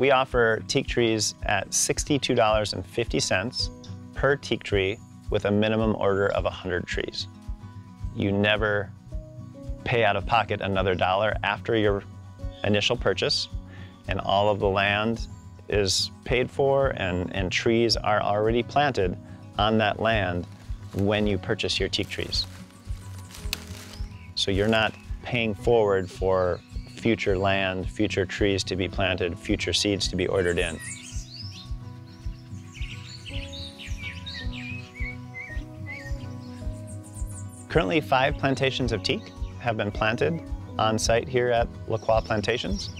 We offer teak trees at $62.50 per teak tree with a minimum order of 100 trees. You never pay out of pocket another dollar after your initial purchase, and all of the land is paid for and, and trees are already planted on that land when you purchase your teak trees. So you're not paying forward for future land, future trees to be planted, future seeds to be ordered in. Currently, five plantations of teak have been planted on site here at La LaQua Plantations.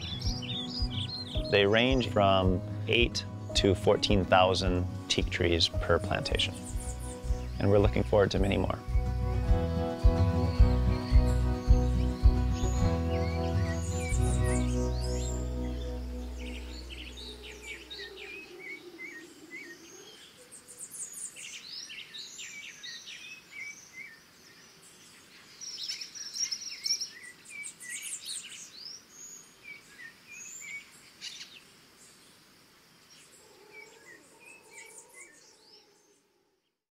They range from 8 to 14,000 teak trees per plantation. And we're looking forward to many more.